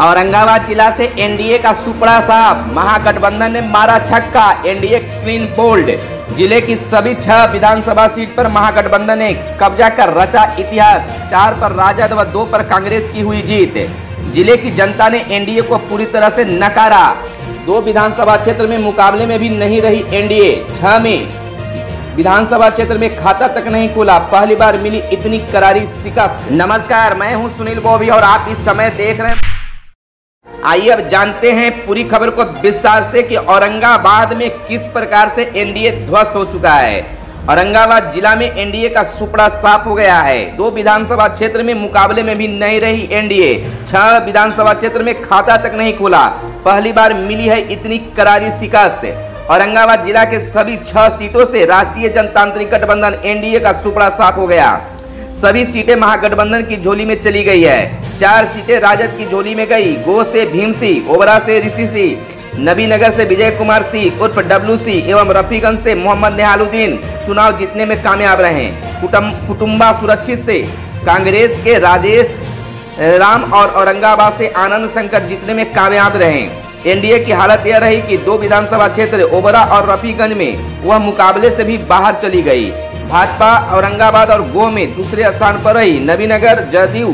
औरंगाबाद जिला से एनडीए का सुपड़ा साहब महागठबंधन ने मारा छक्का। NDA clean bold. ज़िले की सभी छह विधानसभा सीट पर महागठबंधन ने कब्जा कर रचा इतिहास। चार पर राजद व दो पर कांग्रेस की हुई जीत। ज़िले की जनता ने एनडीए को पूरी तरह से नकारा। दो विधानसभा क्षेत्र में मुकाबले में भी नहीं रही एनडीए। छह में विधानसभा क्षेत्र में खाता तक नहीं खुला। पहली बार मिली इतनी करारी शिकस्त नमस्कार, मैं हूँ सुनील बॉबी और आप इस समय देख रहे हैं। आइए अब जानते हैं पूरी खबर को विस्तार से कि औरंगाबाद में किस प्रकार से एनडीए ध्वस्त हो चुका है। औरंगाबाद जिला में एनडीए का सुपड़ा साफ़ हो गया है। दो विधानसभा क्षेत्र में मुकाबले में भी नहीं रही एनडीए। छह विधानसभा क्षेत्र में खाता तक नहीं खुला। पहली बार मिली है इतनी करारी शिकस्त औरंगाबाद जिला के सभी छह सीटों से राष्ट्रीय जनतांत्रिक गठबंधन एनडीए का सुपड़ा साफ़ हो गया। सभी सीटें महागठबंधन की झोली में चली गई है। चार सीटें राजद की झोली में गई, गो से भीम सिंह ओबरा से ऋषि सिंह नबीनगर से विजय कुमार सिंह उर्फ़ डब्लू सिंह एवं रफीगंज से मोहम्मद नेहालुद्दीन चुनाव जीतने में कामयाब रहे कुटुम्बा सुरक्षित से कांग्रेस के राजेश, राम और औरंगाबाद से आनंद शंकर जीतने में कामयाब रहे एनडीए की हालत यह रही कि दो विधानसभा क्षेत्र ओबरा और रफीगंज में वह मुकाबले से भी बाहर चली गई। भाजपा, औरंगाबाद और गो में दूसरे स्थान पर रही नबीनगर जदयू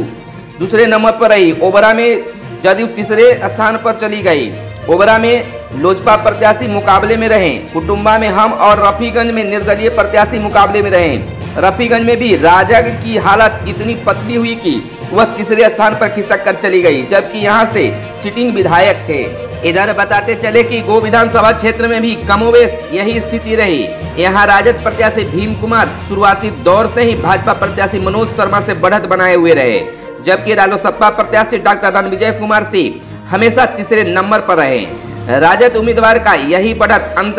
दूसरे नंबर पर रही। ओबरा में जदयू तीसरे स्थान पर चली गई। ओबरा में लोजपा प्रत्याशी मुकाबले में रहे। कुटुम्बा में हम और रफीगंज में निर्दलीय प्रत्याशी मुकाबले में रहे। रफीगंज में भी राजग की हालत इतनी पतली हुई कि वह तीसरे स्थान पर खिसक कर चली गई, जबकि यहाँ से सिटिंग विधायक थे। इधर बताते चले कि गो विधानसभा क्षेत्र में भी कमोवेश यही स्थिति रही। यहाँ राजद प्रत्याशी भीम कुमार शुरुआती दौर से ही भाजपा प्रत्याशी मनोज शर्मा से बढ़त बनाए हुए रहे, जबकि रालोसपा प्रत्याशी डॉक्टर रणविजय कुमार सिंह हमेशा तीसरे नंबर पर रहे। राजद उम्मीदवार का यही बढ़त अंत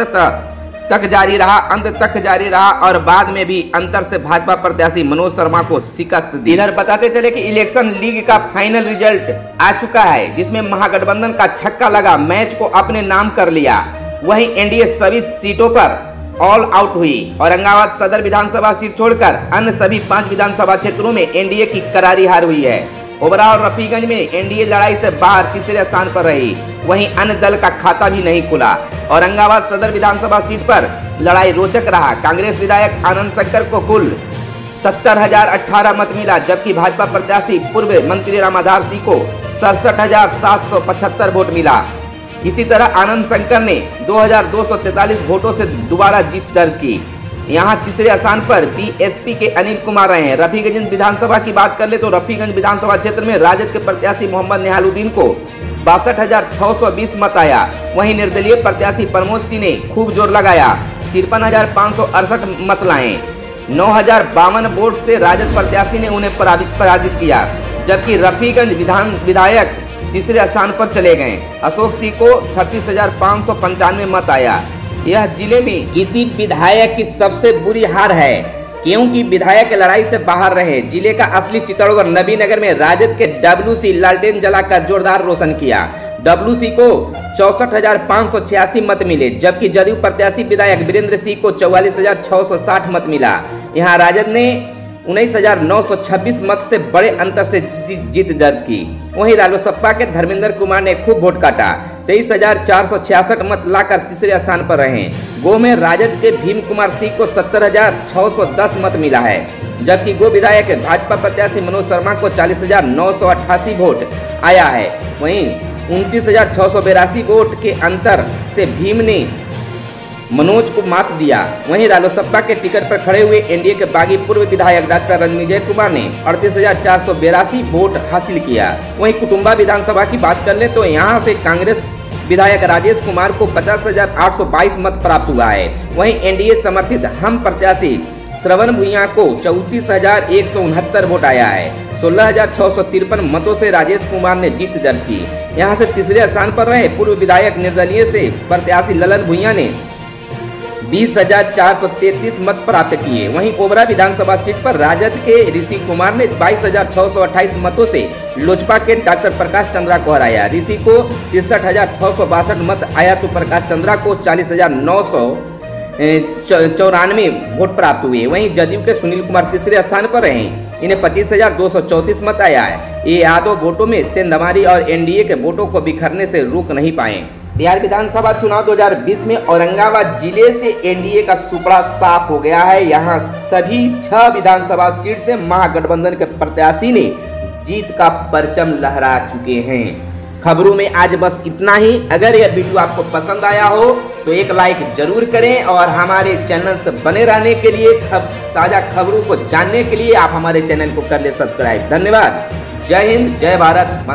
तक जारी रहा, अंत तक जारी रहा और बाद में भी अंतर से भाजपा प्रत्याशी मनोज शर्मा को शिकस्त दी। इधर बताते चले कि इलेक्शन लीग का फाइनल रिज़ल्ट आ चुका है, जिसमें महागठबंधन का छक्का लगा, मैच को अपने नाम कर लिया। वहीं एनडीए सभी सीटों पर ऑल आउट हुई। औरंगाबाद सदर विधानसभा सीट छोड़कर अन्य सभी पाँच विधानसभा क्षेत्रों में एनडीए की करारी हार हुई है। ओबरा और रफीगंज में एनडीए लड़ाई से बाहर तीसरे स्थान पर रही। वहीं अन्य दल का खाता भी नहीं खुला। औरंगाबाद सदर विधानसभा सीट पर लड़ाई रोचक रहा। कांग्रेस विधायक आनंद शंकर को कुल सत्तर हज़ार अठारह मत मिला, जबकि भाजपा प्रत्याशी पूर्व मंत्री रामाधार सिंह को सड़सठ हज़ार सात सौ पचहत्तर वोट मिला। इसी तरह आनंद शंकर ने 2243 वोटों से दोबारा जीत दर्ज की। यहाँ तीसरे स्थान पर बीएसपी के अनिल कुमार रहे हैं। रफीगंज विधानसभा की बात कर ले तो रफीगंज विधानसभा क्षेत्र में राजद के प्रत्याशी मोहम्मद नेहालुद्दीन को बासठ मत आया। वहीं निर्दलीय प्रत्याशी प्रमोद सिंह ने खूब ज़ोर लगाया। तिरपन मत लाए। नौ हज़ार बावन वोट से राजद प्रत्याशी ने उन्हें पराजित किया, जबकि रफीगंज विधान विधायक तीसरे स्थान पर चले गए। अशोक सिंह को छत्तीस मत आया। यह ज़िले में किसी विधायक की सबसे बुरी हार है, क्योंकि विधायक लड़ाई से बाहर रहे। ज़िले का असली चित्तौड़गढ़ नबी नगर में राजद के डब्ल्यू सी लालटेन जलाकर जोरदार रोशन किया। डब्ल्यू सी को चौसठ हज़ार पाँच सौ छियासी मत मिले, जबकि जदयू प्रत्याशी विधायक वीरेंद्र सिंह को चौवालीस हज़ार छह सौ साठ मत मिला। यहाँ राजद ने उन्नीस हज़ार नौ सौ छब्बीस मत से बड़े अंतर से जीत दर्ज की। वहीं रालोसपा के धर्मेंद्र कुमार ने खूब वोट काटा। तेईस हज़ार चार सौ छियासठ मत लाकर तीसरे स्थान पर रहे गो में राजद के भीम कुमार सिंह को सत्तर हज़ार छह सौ दस मत मिला है, जबकि गो विधायक भाजपा प्रत्याशी मनोज शर्मा को चालीस हज़ार नौ सौ अट्ठासी वोट आया है। वहीं उनतीस हज़ार छह सौ बेरासी वोट के अंतर से भीम ने मनोज को मात दिया। वहीं रालोसपा के टिकट पर खड़े हुए एनडीए के बागी पूर्व विधायक डॉक्टर रणविजय कुमार ने अड़तीस हज़ार चार सौ बेरासी वोट हासिल किया। वहीं कुटुम्बा विधानसभा की बात कर ले तो यहाँ से कांग्रेस विधायक राजेश कुमार को पचास हज़ार आठ सौ बाईस मत प्राप्त हुआ है। वहीं एनडीए समर्थित हम प्रत्याशी श्रवण भुइया को चौतीस हज़ार एक सौ उनहत्तर वोट आया है। सोलह हज़ार छह सौ तिरपन मतों से राजेश कुमार ने जीत दर्ज की। यहाँ से तीसरे स्थान पर रहे पूर्व विधायक निर्दलीय से प्रत्याशी ललन भुइया ने बीस हज़ार चार सौ तैतीस मत प्राप्त किए। वहीं ओबरा विधानसभा सीट पर राजद के ऋषि कुमार ने बाईस हज़ार छह सौ अट्ठाईस मतों से लोजपा के डॉक्टर प्रकाश चंद्रा को हराया। ऋषि को तिरसठ हज़ार सौ बासठ मत आया तो प्रकाश चंद्रा को चालीस हज़ार नौ सौ चौरानवे वोट प्राप्त हुए। वहीं जदयू के सुनील कुमार तीसरे स्थान पर रहे। इन्हें पच्चीस हज़ार दो सौ चौतीस मत आया है। ये यादव वोटों में सेंधमारी और एनडीए के वोटों को बिखरने से रोक नहीं पाए। बिहार विधानसभा चुनाव 2020 में औरंगाबाद ज़िले से एनडीए का सुपड़ा साफ़ हो गया है। यहाँ सभी छह विधानसभा सीट से महागठबंधन के प्रत्याशी ने जीत का परचम लहरा चुके हैं। खबरों में आज बस इतना ही। अगर यह वीडियो आपको पसंद आया हो तो एक लाइक ज़रूर करें और हमारे चैनल से बने रहने के लिए ताज़ा खबरों को जानने के लिए आप हमारे चैनल को कर ले सब्सक्राइब। धन्यवाद। जय हिंद, जय भारत